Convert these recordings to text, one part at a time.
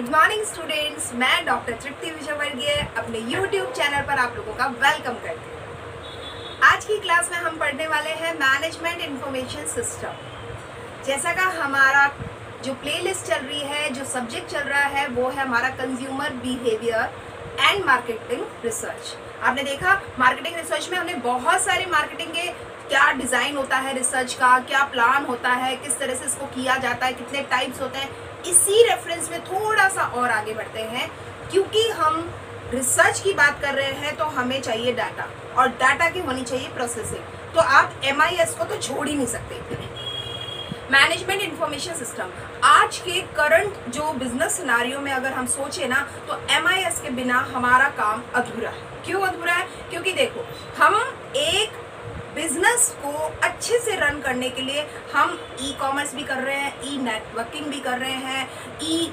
Good morning students मैं doctor Tripti Vijayvargiya अपने YouTube channel पर आप लोगों का वेलकम करती हूँ। आज की क्लास में हम पढ़ने वाले हैं मैनेजमेंट इंफॉर्मेशन सिस्टम जैसा का हमारा जो प्लेलिस्ट चल रही है, जो सब्जेक्ट चल रहा है, वो है हमारा consumer behaviour and marketing research आपने देखा मार्केटिंग रिसर्च में हमने बहुत सारे मार्केटिंग के क्या डिज़ाइन होता है रिसर्च का? क्या प्लान होता है? किस तरह से इसको किया जाता है? कितने टाइप्स होते हैं? इसी रेफरेंस में थोड़ा सा और आगे बढ़ते हैं। क्योंकि हम रिसर्च की बात कर रहे हैं तो हमें चाहिए डाटा और डाटा की होनी चाहिए प्रोसेसिंग तो आप एमआईएस को तो छोड़ ही नहीं सकते। मैनेजमेंट इंफॉर्मेशन सिस्टम आज के करंट जो बिज़नेस सिनारियो में अगर हम सोचे ना तो एमआईएस के बिना हमारा काम अधूरा है। क्यों अधूरा है? क्योंकि देखो, हम एक बिज़नेस को अच्छे से रन करने के लिए हम ई कॉमर्स भी कर रहे हैं ई नेटवर्किंग भी कर रहे हैं ई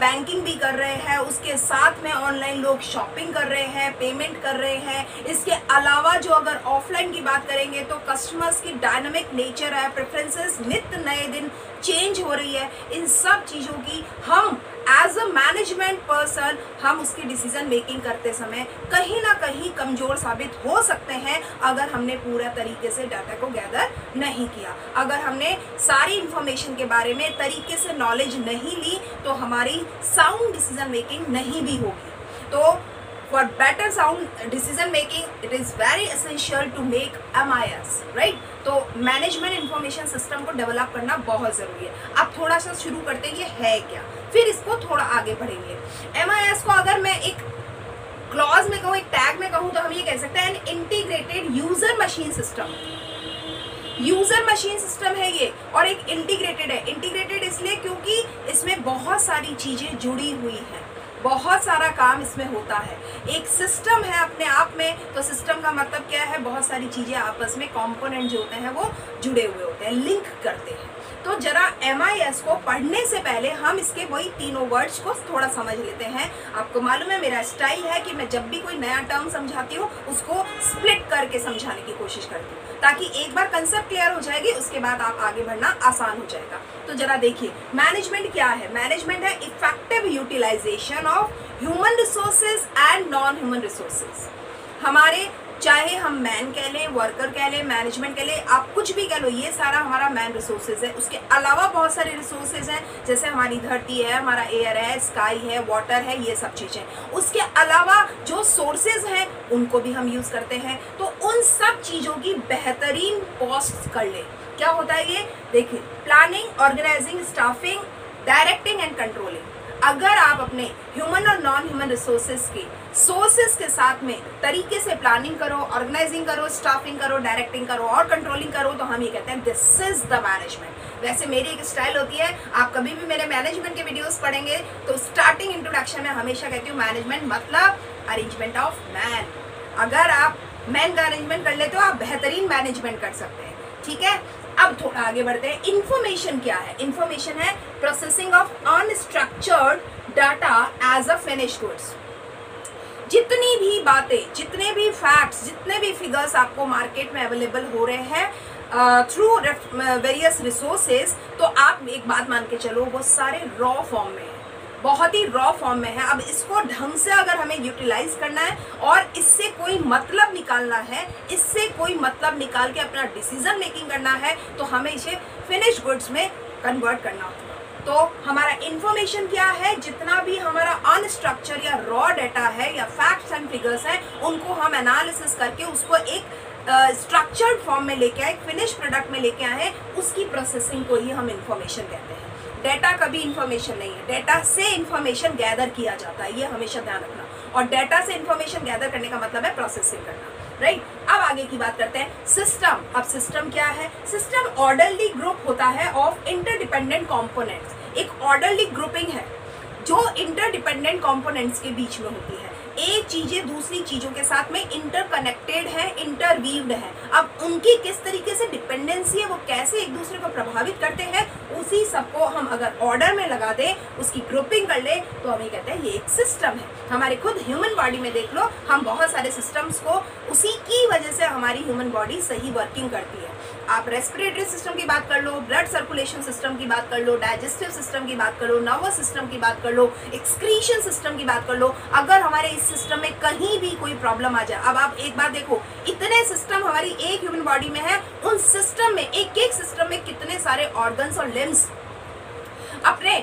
बैंकिंग भी कर रहे हैं, उसके साथ में ऑनलाइन लोग शॉपिंग कर रहे हैं पेमेंट कर रहे हैं। इसके अलावा जो अगर ऑफलाइन की बात करेंगे तो कस्टमर्स की डायनामिक नेचर है प्रेफरेंसेस नित्य नए दिन चेंज हो रही है। इन सब चीज़ों की हम एज अ मैनेजमेंट पर्सन हम उसकी डिसीज़न मेकिंग करते समय कहीं ना कहीं कमज़ोर साबित हो सकते हैं अगर हमने पूरा तरीके से डाटा को गैदर नहीं किया। अगर हमने सारी इंफॉर्मेशन के बारे में तरीके से नॉलेज नहीं ली तो हमारी साउंड डिसीज़न मेकिंग नहीं भी होगी। तो for better sound decision making, it is very essential to make MIS right? तो मैनेजमेंट इंफॉर्मेशन सिस्टम को डेवलप करना बहुत ज़रूरी है। अब थोड़ा सा शुरू करते हैं ये है क्या, फिर इसको थोड़ा आगे बढ़ेंगे। एमआईएस को अगर मैं एक क्लॉज में कहूँ, एक टैग में कहूँ तो हम ये कह सकते हैं an integrated user machine system user machine system है ये, और एक इंटीग्रेटेड है। इंटीग्रेटेड इसलिए क्योंकि इसमें बहुत सारी चीज़ें जुड़ी हुई हैं। बहुत सारा काम इसमें होता है। एक सिस्टम है अपने आप में तो सिस्टम का मतलब क्या है? बहुत सारी चीज़ें आपस में कॉम्पोनेंट जो होते हैं वो जुड़े हुए होते हैं लिंक करते हैं। तो जरा एमआईएस को पढ़ने से पहले हम इसके वही तीनों वर्ड्स को थोड़ा समझ लेते हैं। आपको मालूम है, मेरा स्टाइल है कि मैं जब भी कोई नया टर्म समझाती हूँ, उसको स्प्लिट करके समझाने की कोशिश करती हूँ। ताकि एक बार कंसेप्ट क्लियर हो जाएगी, उसके बाद आप आगे बढ़ना आसान हो जाएगा। तो जरा देखिए मैनेजमेंट क्या है? मैनेजमेंट है effective utilization of human resources and non human resources हमारे चाहे हम मैन कह लें वर्कर कह लें मैनेजमेंट कह लें, आप कुछ भी कह लो, ये सारा हमारा मैन रिसोर्सेज है। उसके अलावा बहुत सारे रिसोर्सेज हैं, जैसे हमारी धरती है, हमारा एयर है स्काई है वाटर है, ये सब चीज़ें। उसके अलावा जो सोर्सेज हैं, उनको भी हम यूज़ करते हैं। तो उन सब चीज़ों की बेहतरीन कॉस्ट कर लें। क्या होता है ये? देखिए planning organizing staffing directing and controlling अगर आप अपने ह्यूमन और नॉन ह्यूमन रिसोर्सेज के सोर्सेज के साथ में तरीके से प्लानिंग करो ऑर्गेनाइजिंग करो स्टाफिंग करो डायरेक्टिंग करो और कंट्रोलिंग करो तो हम ये कहते हैं दिस इज़ द मैनेजमेंट वैसे मेरी एक स्टाइल होती है, आप कभी भी मेरे मैनेजमेंट के वीडियोस पढ़ेंगे तो स्टार्टिंग इंट्रोडक्शन में हमेशा कहती हूँ मैनेजमेंट मतलब अरेंजमेंट ऑफ़ मैन अगर आप मैन का अरेंजमेंट कर लेते हो, आप बेहतरीन मैनेजमेंट कर सकते हैं। ठीक है? अब थोड़ा आगे बढ़ते हैं। इंफॉर्मेशन क्या है? इंफॉर्मेशन है processing of unstructured data as a finish goods जितनी भी बातें, जितने भी फैक्ट्स जितने भी फिगर्स आपको मार्केट में अवेलेबल हो रहे हैं थ्रू वेरियस रिसोर्सेज तो आप एक बात मान के चलो, वो सारे रॉ फॉर्म में बहुत ही रॉ फॉर्म में है। अब इसको ढंग से अगर हमें यूटिलाइज करना है और इससे कोई मतलब निकालना है, इससे कोई मतलब निकाल के अपना डिसीज़न मेकिंग करना है तो हमें इसे फिनिश गुड्स में कन्वर्ट करना होगा। तो हमारा इंफॉर्मेशन क्या है? जितना भी हमारा अनस्ट्रक्चर या रॉ डेटा है या फैक्ट्स एंड फिगर्स हैं उनको हम एनालिसिस करके उसको एक स्ट्रक्चर्ड uh, फॉर्म में लेके आए फिनिश प्रोडक्ट में लेके आए उसकी प्रोसेसिंग को ही हम इंफॉर्मेशन कहते हैं। डेटा कभी इंफॉर्मेशन नहीं है। डेटा से इंफॉर्मेशन गैदर किया जाता है ये हमेशा ध्यान रखना। और डेटा से इंफॉर्मेशन गैदर करने का मतलब है प्रोसेसिंग करना। राइट अब आगे की बात करते हैं। सिस्टम अब सिस्टम क्या है? सिस्टम ऑर्डरली ग्रुप होता है ऑफ़ इंटरडिपेंडेंट कॉम्पोनेंट एक ऑर्डरली ग्रुपिंग है, जो इंटरडिपेंडेंट कॉम्पोनेंट्स के बीच में होती है। एक चीज़ें दूसरी चीज़ों के साथ में इंटरकनेक्टेड है इंटरवीव्ड है। अब उनकी किस तरीके से डिपेंडेंसी है, वो कैसे एक दूसरे को प्रभावित करते हैं, उसी सबको हम अगर ऑर्डर में लगा दें, उसकी ग्रुपिंग कर ले तो हम कहते हैं ये एक सिस्टम है। हमारे खुद ह्यूमन बॉडी में देख लो, हम बहुत सारे सिस्टम्स को उसी की वजह से हमारी ह्यूमन बॉडी सही वर्किंग करती है। आप रेस्पिरेटरी सिस्टम की बात कर लो ब्लड सर्कुलेशन सिस्टम की बात कर लो डाइजेस्टिव सिस्टम की बात कर लो नर्वस सिस्टम की बात कर लो एक्सक्रीशन सिस्टम की बात कर लो, अगर हमारे इस सिस्टम में कहीं भी कोई प्रॉब्लम आ जाए, अब आप एक बार देखो, इतने सिस्टम हमारी एक ह्यूमन बॉडी में है, उन सिस्टम में, एक एक सिस्टम में कितने सारे ऑर्गन्स और लिम्स अपने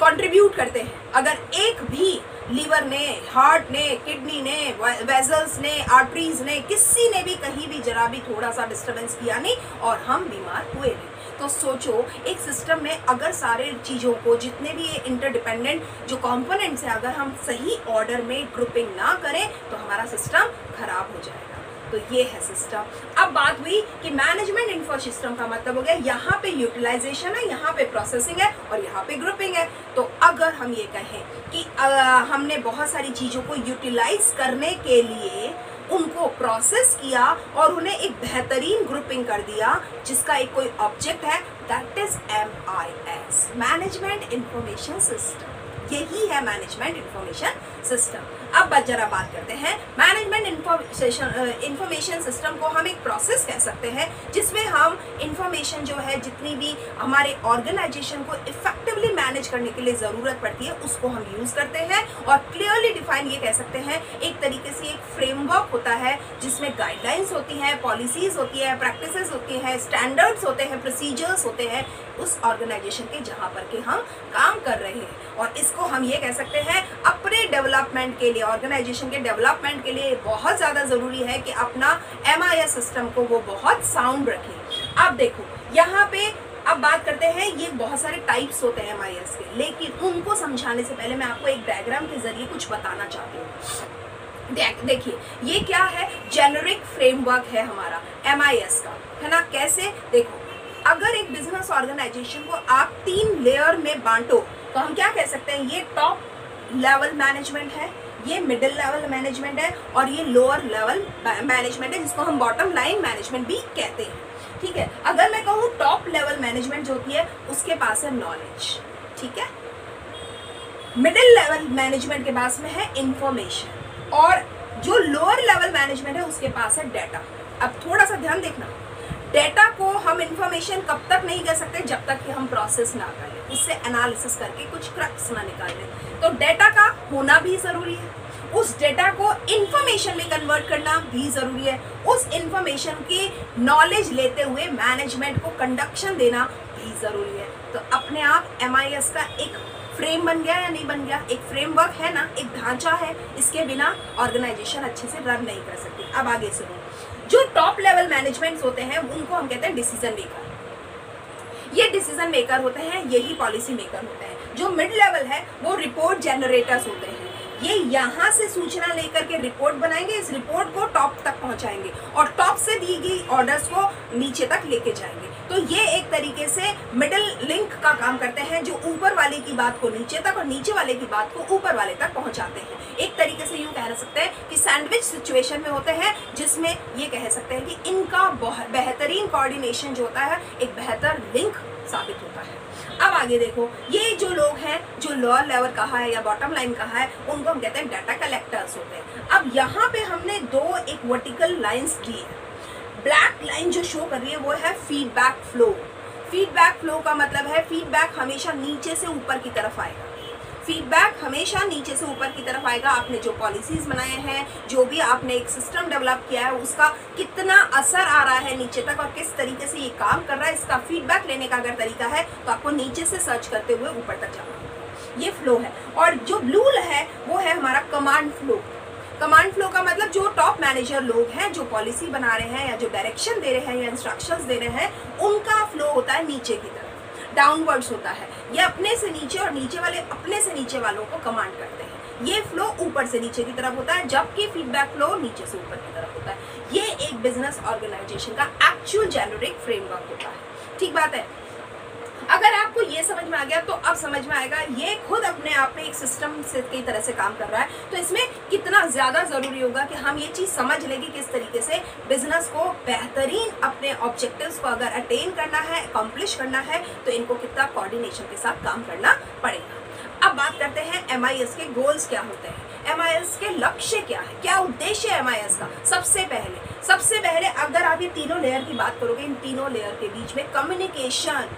कंट्रीब्यूट करते हैं। अगर एक भी लीवर ने हार्ट ने किडनी ने वेजल्स ने आर्टरीज ने, किसी ने भी कहीं भी जरा भी थोड़ा सा डिस्टरबेंस किया नहीं और हम बीमार हुए नहीं। तो सोचो, एक सिस्टम में अगर सारे चीज़ों को, जितने भी इंटरडिपेंडेंट जो कंपोनेंट्स हैं, अगर हम सही ऑर्डर में ग्रुपिंग ना करें तो हमारा सिस्टम खराब हो जाएगा। तो ये है सिस्टम अब बात हुई कि मैनेजमेंट इन्फो सिस्टम का मतलब हो गया यहाँ पे यूटिलाइजेशन है यहाँ पे प्रोसेसिंग है और यहाँ पे ग्रुपिंग है. तो अगर हम ये कहें कि आ, हमने बहुत सारी चीज़ों को यूटिलाइज करने के लिए उनको प्रोसेस किया और उन्हें एक बेहतरीन ग्रुपिंग कर दिया जिसका एक कोई ऑब्जेक्ट है that is M I S management information system यही है मैनेजमेंट इंफॉर्मेशन सिस्टम अब जरा बात करते हैं। मैनेजमेंट इंफॉर्मेशन इंफॉर्मेशन सिस्टम को हम एक प्रोसेस कह सकते हैं, जिसमें हम इंफॉर्मेशन जो है, जितनी भी हमारे ऑर्गेनाइजेशन को इफेक्टिवली मैनेज करने के लिए ज़रूरत पड़ती है, उसको हम यूज़ करते हैं और क्लियरली डिफाइन ये कह सकते हैं, एक तरीके से एक फ्रेमवर्क होता है, जिसमें गाइडलाइंस होती हैं पॉलिसीज़ होती है प्रैक्टिस होती हैं स्टैंडर्ड्स होते हैं प्रोसीजर्स होते हैं, उस ऑर्गेनाइजेशन के जहाँ पर के हम काम कर रहे हैं। और इसको हम ये कह सकते हैं, अपने डेवलपमेंट के लिए ऑर्गेनाइजेशन के डेवलपमेंट के लिए बहुत ज़्यादा ज़रूरी है कि अपना एम सिस्टम को वो बहुत साउंड रखें। अब देखो, यहाँ पे अब बात करते हैं, ये बहुत सारे टाइप्स होते हैं एम के, लेकिन उनको समझाने से पहले मैं आपको एक डायग्राम के ज़रिए कुछ बताना चाहती हूँ। देखिए, ये क्या है? जेनरिक फ्रेमवर्क है हमारा एम का, है ना? कैसे? देखो, अगर एक बिज़नेस ऑर्गेनाइजेशन को आप तीन लेयर में बांटो तो हम क्या कह सकते हैं? ये टॉप लेवल मैनेजमेंट है ये मिडिल लेवल मैनेजमेंट है और ये लोअर लेवल मैनेजमेंट है, जिसको हम बॉटम लाइन मैनेजमेंट भी कहते हैं। ठीक है? अगर मैं कहूँ टॉप लेवल मैनेजमेंट जो होती है, उसके पास है नॉलेज ठीक है? मिडिल लेवल मैनेजमेंट के पास में है इंफॉर्मेशन और जो लोअर लेवल मैनेजमेंट है, उसके पास है डाटा अब थोड़ा सा ध्यान देखना। डेटा को हम इंफॉर्मेशन कब तक नहीं कर सकते, जब तक कि हम प्रोसेस ना करें। उससे एनालिसिस करके कुछ क्रक्स ना निकाल लें। तो डेटा का होना भी ज़रूरी है। उस डेटा को इंफॉर्मेशन में कन्वर्ट करना भी ज़रूरी है। उस इंफॉर्मेशन की नॉलेज लेते हुए मैनेजमेंट को कंडक्शन देना भी ज़रूरी है। तो अपने आप एमआईएस का एक फ्रेम बन गया या नहीं बन गया? एक फ्रेमवर्क है ना? एक ढांचा है। इसके बिना ऑर्गेनाइजेशन अच्छे से रन नहीं कर सकती। अब आगे सुनो। जो टॉप लेवल मैनेजमेंट होते हैं, उनको हम कहते हैं डिसीज़न मेकर ये डिसीज़न मेकर होते हैं, यही पॉलिसी मेकर होते हैं। जो मिड लेवल है, वो रिपोर्ट जनरेटर्स होते हैं। ये यहाँ से सूचना लेकर के रिपोर्ट बनाएँगे, इस रिपोर्ट को टॉप तक पहुँचाएँगे और टॉप से दी गई ऑर्डर्स को नीचे तक लेके जाएँगे। तो ये एक तरीके से मिडिल लिंक का काम करते हैं, जो ऊपर वाले की बात को नीचे तक और नीचे वाले की बात को ऊपर वाले तक पहुंचाते हैं। एक तरीके से यूँ कह सकते हैं कि सैंडविच सिचुएशन में होते हैं, जिसमें ये कह सकते हैं कि इनका बेहतरीन कोऑर्डिनेशन जो होता है, एक बेहतर लिंक साबित होता है। अब आगे देखो, ये जो लोग हैं, जो लोअर लेवल कहा है या बॉटम लाइन कहा है, उनको हम कहते हैं डाटा कलेक्टर्स होते हैं। अब यहाँ पे हमने दो एक वर्टिकल लाइंस दी है। ब्लैक लाइन जो शो कर रही है, वो है फीडबैक फ्लो फीडबैक फ्लो का मतलब है फीडबैक हमेशा नीचे से ऊपर की तरफ़ आएगा। फीडबैक हमेशा नीचे से ऊपर की तरफ़ आएगा। आपने जो पॉलिसीज़ बनाए हैं, जो भी आपने एक सिस्टम डेवलप किया है, उसका कितना असर आ रहा है नीचे तक और किस तरीके से ये काम कर रहा है, इसका फीडबैक लेने का अगर तरीका है तो आपको नीचे से सर्च करते हुए ऊपर तक जाना ये फ्लो है। और जो ब्लू है, वो है हमारा कमांड फ्लो कमांड फ्लो का मतलब जो टॉप मैनेजर लोग हैं, जो पॉलिसी बना रहे हैं या जो डायरेक्शन दे रहे हैं या इंस्ट्रक्शंस दे रहे हैं, उनका फ्लो होता है नीचे की तरफ़। डाउनवर्ड्स होता है। ये अपने से नीचे और नीचे वाले अपने से नीचे वालों को कमांड करते हैं। ये फ्लो ऊपर से नीचे की तरफ़ होता है, जबकि फीडबैक फ्लो नीचे से ऊपर की तरफ़ होता है। ये एक बिज़नेस ऑर्गेनाइजेशन का एक्चुअल जेनरिक फ्रेमवर्क होता है। ठीक बात है? अगर आपको ये समझ में आ गया तो अब समझ में आएगा, ये खुद अपने आप में एक सिस्टम से की तरह से काम कर रहा है। तो इसमें कितना ज़्यादा ज़रूरी होगा कि हम ये चीज़ समझ लें कि किस तरीके से बिज़नेस को बेहतरीन अपने ऑब्जेक्टिव्स को अगर अटेन करना है अकम्पलिश करना है तो इनको कितना कोऑर्डिनेशन के साथ काम करना पड़ेगा। अब बात करते हैं एमआईएस के गोल्स क्या होते हैं। एमआईएस के लक्ष्य क्या है? क्या उद्देश्य है एमआईएस का? सबसे पहले सबसे पहले अगर आप ये तीनों लेयर की बात करोगे, इन तीनों लेयर के बीच में कम्युनिकेशन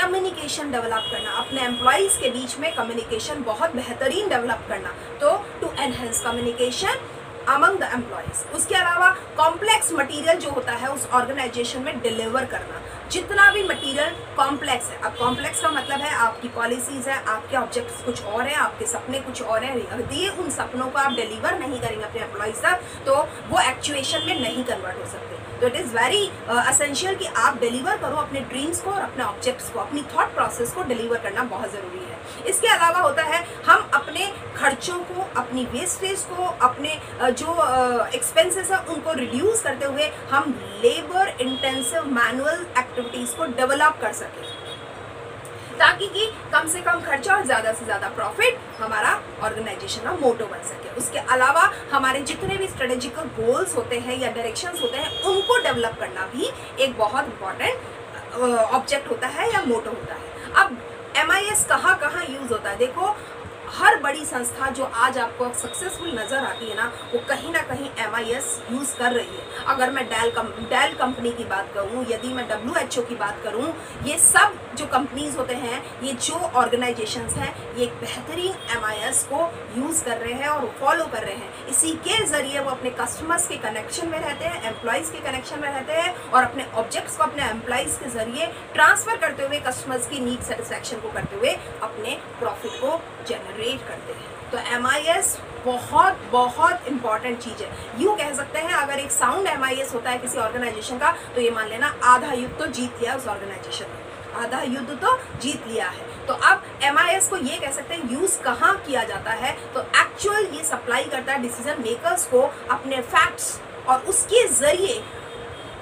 कम्युनिकेशन डेवलप करना, अपने एम्प्लॉयज़ के बीच में कम्युनिकेशन बहुत बेहतरीन डेवलप करना। तो to enhance communication among the employees उसके अलावा कॉम्प्लेक्स मटेरियल जो होता है, उस ऑर्गेनाइजेशन में डिलीवर करना। जितना भी मटेरियल कॉम्प्लेक्स है। अब कॉम्प्लेक्स का मतलब है, आपकी पॉलिसीज़ है, आपके ऑब्जेक्ट्स कुछ और हैं, आपके सपने कुछ और हैं यदि उन सपनों को आप डिलीवर नहीं करेंगे अपने एम्प्लॉयज़ तक तो वो एक्चुएशन में नहीं कन्वर्ट हो सकते। तो इट इज़ वेरी असेंशियल कि आप डिलीवर करो अपने ड्रीम्स को और अपने ऑब्जेक्ट्स को अपनी थॉट प्रोसेस को डिलीवर करना बहुत ज़रूरी है। इसके अलावा होता है हम अपने खर्चों को अपनी वेस्टेज को अपने uh, जो एक्सपेंसेस हैं उनको रिड्यूस करते हुए हम लेबर इंटेंसिव मैनुअल एक्टिविटीज़ को डेवलप कर सकें। ताकि कि कम से कम खर्चा और ज़्यादा से ज़्यादा प्रॉफिट हमारा ऑर्गेनाइजेशन का मोटो बन सके। उसके अलावा हमारे जितने भी स्ट्रेटेजिकल गोल्स होते हैं या डायरेक्शन होते हैं, उनको डेवलप करना भी एक बहुत इंपॉर्टेंट ऑब्जेक्ट होता है या मोटो होता है। अब एम आई एस कहाँ कहाँ यूज़ होता है? देखो हर बड़ी संस्था जो आज आपको सक्सेसफुल नज़र आती है ना, वो कहीं ना कहीं एमआईएस यूज़ कर रही है। अगर मैं डेल कम डेल कंपनी की बात करूँ, यदि मैं डब्ल्यूएचओ की बात करूँ, ये सब जो कंपनीज़ होते हैं, ये जो ऑर्गेनाइजेशंस हैं, ये एक बेहतरीन एमआईएस को यूज़ कर रहे हैं और फॉलो कर रहे हैं। इसी के ज़रिए वो अपने कस्टमर्स के कनेक्शन में रहते हैं एम्प्लॉयज़ के कनेक्शन में रहते हैं और अपने ऑब्जेक्ट्स को अपने एम्प्लॉयज़ के ज़रिए ट्रांसफ़र करते हुए कस्टमर्स की नीड सेटिस्फैक्शन को करते हुए अपने प्रॉफिट को जनरेट करते हैं। तो एम बहुत बहुत इंपॉर्टेंट चीज़ है। यूँ कह सकते हैं, अगर एक साउंड एमआईएस होता है किसी ऑर्गेनाइजेशन का तो ये मान लेना आधा युद्ध तो जीत लिया उस ऑर्गेनाइजेशन ने। आधा युद्ध तो जीत लिया है। तो अब एमआईएस को ये कह सकते हैं यूज़ कहाँ किया जाता है? तो एक्चुअल ये सप्लाई करता है डिसीज़न मेकर्स को अपने फैक्ट्स और उसके ज़रिए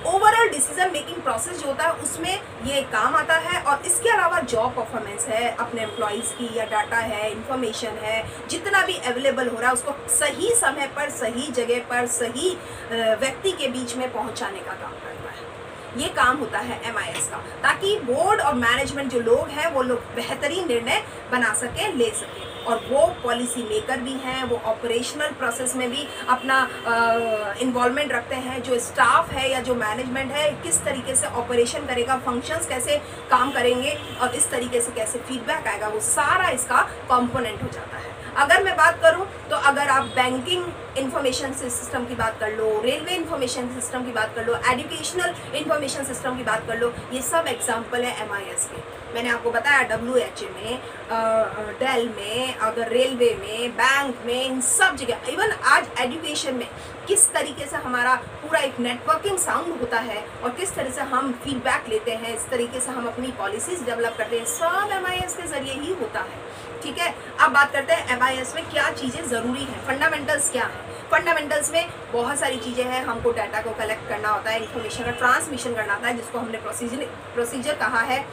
ओवरऑल डिसीज़न मेकिंग प्रोसेस जो होता है, उसमें ये काम आता है और इसके अलावा जॉब परफॉर्मेंस है, अपने एम्प्लॉयज़ की या डाटा है इंफॉर्मेशन है, जितना भी अवेलेबल हो रहा है, उसको सही समय पर, सही जगह पर, सही व्यक्ति के बीच में पहुँचाने का काम करता है। ये काम होता है एमआईएस का, ताकि बोर्ड और मैनेजमेंट जो लोग हैं, वो लोग बेहतरीन निर्णय बना सके, ले सके। और वो पॉलिसी मेकर भी हैं, वो ऑपरेशनल प्रोसेस में भी अपना इन्वॉल्वमेंट रखते हैं, जो स्टाफ है या जो मैनेजमेंट है, किस तरीके से ऑपरेशन करेगा फ़ंक्शंस कैसे काम करेंगे और इस तरीके से कैसे फीडबैक आएगा, वो सारा इसका कॉम्पोनेंट हो जाता है। अगर मैं बात करूँ तो अगर आप बैंकिंग इन्फॉर्मेशन सिस्टम की बात कर लो रेलवे इन्फॉर्मेशन सिस्टम की बात कर लो एजुकेशनल इन्फॉर्मेशन सिस्टम की बात कर लो, ये सब एग्ज़ाम्पल है एम के। मैंने आपको बताया डब्ल्यू एच ए में डेल में, अगर रेलवे में, बैंक में, इन सब जगह, इवन आज एजुकेशन में, किस तरीके से हमारा पूरा एक नेटवर्किंग साउंड होता है और किस तरह से हम फीडबैक लेते हैं, इस तरीके से हम अपनी पॉलिसीज़ डेवलप करते हैं, सब एमआईएस के ज़रिए ही होता है। ठीक है? अब बात करते हैं एमआईएस में क्या चीज़ें ज़रूरी हैं फंडामेंटल्स क्या हैं? फंडामेंटल्स में बहुत सारी चीज़ें हैं, हमको डाटा को कलेक्ट करना होता है इन्फॉर्मेशन का ट्रांसमिशन करना होता है, जिसको हमने प्रोसीजर प्रोसीजर कहा है।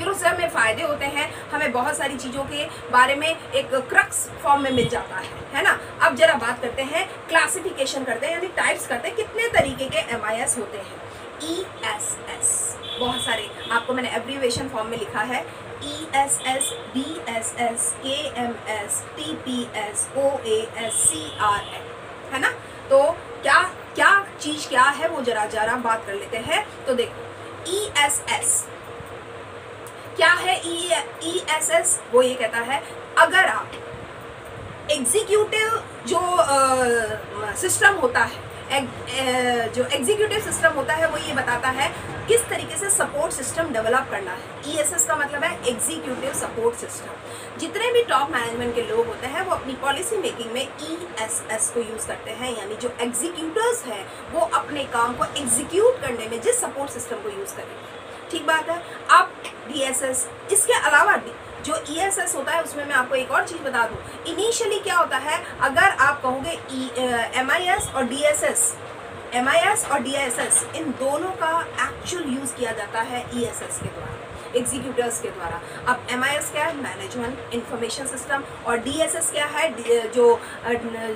फिर उससे हमें फ़ायदे होते हैं। हमें बहुत सारी चीज़ों के बारे में एक क्रक्स फॉर्म में मिल जाता है है ना? अब जरा बात करते हैं क्लासिफिकेशन करते हैं, यानी टाइप्स करते हैं, कितने तरीके के एमआईएस होते हैं। ई एस एस बहुत सारे, आपको मैंने एब्रीवेशन फॉर्म में लिखा है। E S S B S S के M S T P S O A S C R N है ना? तो क्या क्या चीज़ क्या है वो जरा जरा बात कर लेते हैं। तो देखो ई एस एस क्या है ई एस एस वो ये कहता है अगर आप एग्जीक्यूटिव जो सिस्टम होता है एग, ए, जो एग्जीक्यूटिव सिस्टम होता है वो ये बताता है किस तरीके से सपोर्ट सिस्टम डेवलप करना है। ईएसएस का मतलब है एग्जीक्यूटिव सपोर्ट सिस्टम जितने भी टॉप मैनेजमेंट के लोग होते हैं वो अपनी पॉलिसी मेकिंग में ईएसएस को यूज़ करते हैं यानी जो एग्जीक्यूटर्स हैं वो अपने काम को एग्जीक्यूट करने में जिस सपोर्ट सिस्टम को यूज़ करेंगे। ठीक बात है। अब डीएसएस इसके अलावा भी जो ईएसएस एस होता है, उसमें मैं आपको एक और चीज़ बता दूँ। इनिशियली क्या होता है, अगर आप कहोगे एम आई एस और D S S M I S और डी एस एस इन दोनों का एक्चुअल यूज़ किया जाता है ई एस एस के द्वारा। एग्जीक्यूटर्स के द्वारा। अब एमआईएस क्या है? मैनेजमेंट इंफॉर्मेशन सिस्टम और डीएसएस क्या है? जो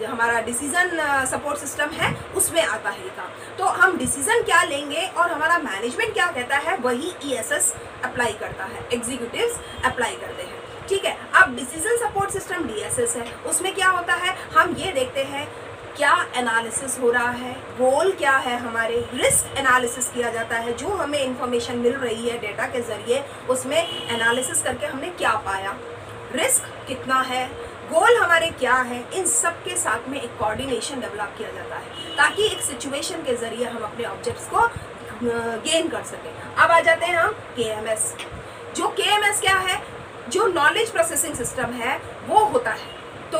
हमारा डिसीज़न सपोर्ट सिस्टम है, उसमें आता है काम। तो हम डिसीज़न क्या लेंगे और हमारा मैनेजमेंट क्या कहता है? वही ईएसएस अप्लाई करता है। एग्जीक्यूटिव अप्लाई करते हैं। ठीक है? अब डिसीज़न सपोर्ट सिस्टम डीएसएस है। उसमें क्या होता है? हम ये देखते हैं क्या एनालिसिस हो रहा है? गोल क्या है हमारे? रिस्क एनालिसिस किया जाता है। जो हमें इंफॉर्मेशन मिल रही है डेटा के ज़रिए, उसमें एनालिसिस करके हमने क्या पाया? रिस्क कितना है? गोल हमारे क्या है? इन सब के साथ में एक कोऑर्डिनेशन डेवलप किया जाता है, ताकि एक सिचुएशन के ज़रिए हम अपने ऑब्जेक्ट्स को गेन कर सकें। अब आ जाते हैं हम के जो के क्या है? जो नॉलेज प्रोसेसिंग सिस्टम है, वो होता है। तो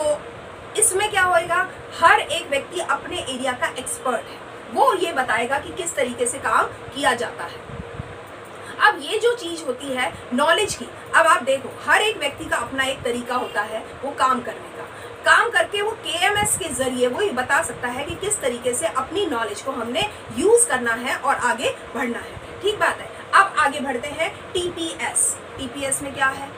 इसमें क्या होएगा? हर एक व्यक्ति अपने एरिया का एक्सपर्ट है। वो ये बताएगा कि किस तरीके से काम किया जाता है। अब ये जो चीज़ होती है नॉलेज की, अब आप देखो, हर एक व्यक्ति का अपना एक तरीका होता है, वो काम करने का। काम करके वो के के ज़रिए वो ये बता सकता है कि किस तरीके से अपनी नॉलेज को हमने यूज़ करना है और आगे बढ़ना है। ठीक बात है? अब आगे बढ़ते हैं टीपीएस टीपीएस में क्या है?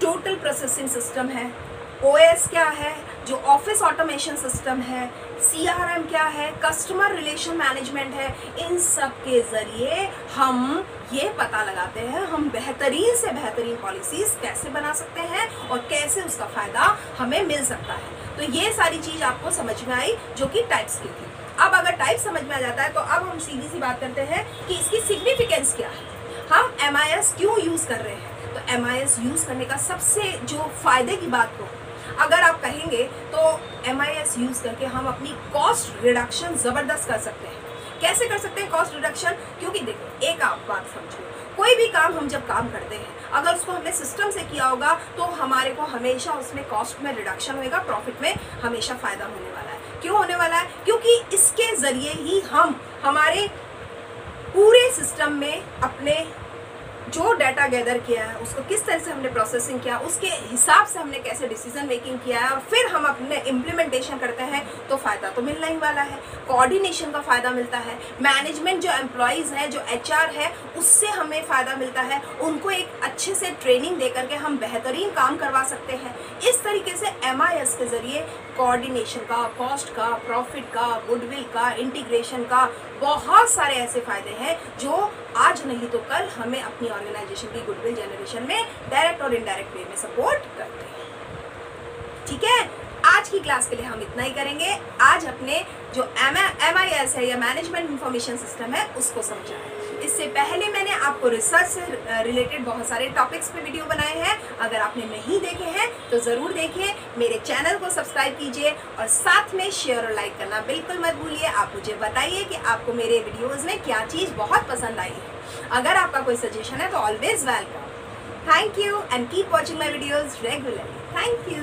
टोटल प्रोसेसिंग सिस्टम है। ओएस क्या है? जो ऑफ़िस ऑटोमेशन सिस्टम है सीआरएम क्या है? कस्टमर रिलेशन मैनेजमेंट है। इन सब के ज़रिए हम ये पता लगाते हैं, हम बेहतरीन से बेहतरीन पॉलिसीज़ कैसे बना सकते हैं और कैसे उसका फ़ायदा हमें मिल सकता है। तो ये सारी चीज़ आपको समझ में आई जो कि टाइप्स की थी। अब अगर टाइप समझ में आ जाता है तो अब हम सीधी सी बात करते हैं कि इसकी सिग्निफिकेंस क्या है। हम एमआईएस क्यों यूज़ कर रहे हैं? तो एमआईएस यूज़ करने का सबसे जो फ़ायदे की बात को अगर आप कहेंगे तो एमआईएस यूज़ करके हम अपनी कॉस्ट रिडक्शन ज़बरदस्त कर सकते हैं। कैसे कर सकते हैं कॉस्ट रिडक्शन क्योंकि देखो, एक आप बात समझो, कोई भी काम हम जब काम करते हैं, अगर उसको हमने सिस्टम से किया होगा तो हमारे को हमेशा उसमें कॉस्ट में रिडक्शन होएगा प्रॉफिट में हमेशा फ़ायदा होने वाला है। क्यों होने वाला है? क्योंकि इसके ज़रिए ही हम, हमारे पूरे सिस्टम में अपने जो डाटा गैदर किया है, उसको किस तरह से हमने प्रोसेसिंग किया, उसके हिसाब से हमने कैसे डिसीज़न मेकिंग किया है, और फिर हम अपने इम्प्लीमेंटेशन करते हैं तो फ़ायदा तो मिलना ही वाला है। कोऑर्डिनेशन का फ़ायदा मिलता है। मैनेजमेंट जो एम्प्लॉयज़ हैं, जो एचआर है, उससे हमें फ़ायदा मिलता है। उनको एक अच्छे से ट्रेनिंग दे करके हम बेहतरीन काम करवा सकते हैं। इस तरीके से एमआईएस के ज़रिए कोऑर्डिनेशन का कॉस्ट का प्रॉफिट का गुडविल का इंटीग्रेशन का बहुत सारे ऐसे फ़ायदे हैं, जो आज नहीं तो कल हमें अपनी ऑर्गेनाइजेशन की गुडविल जनरेशन में डायरेक्ट और इनडायरेक्ट वे में सपोर्ट करते हैं। ठीक है? आज की क्लास के लिए हम इतना ही करेंगे। आज अपने जो एम आई एस है या मैनेजमेंट इंफॉर्मेशन सिस्टम है, उसको समझा है इससे पहले मैंने आपको रिसर्च से रिलेटेड बहुत सारे टॉपिक्स पे वीडियो बनाए हैं। अगर आपने नहीं देखे हैं तो ज़रूर देखें। मेरे चैनल को सब्सक्राइब कीजिए और साथ में शेयर और लाइक करना बिल्कुल मत भूलिए। आप मुझे बताइए कि आपको मेरे वीडियोज़ में क्या चीज़ बहुत पसंद आई है। अगर आपका कोई सजेशन है तो always welcome thank you and keep watching my videos regularly thank you